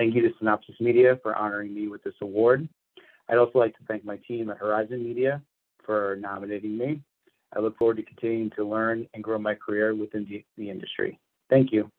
Thank you to Cynopsis Media for honoring me with this award. I'd also like to thank my team at Horizon Media for nominating me. I look forward to continuing to learn and grow my career within the industry. Thank you.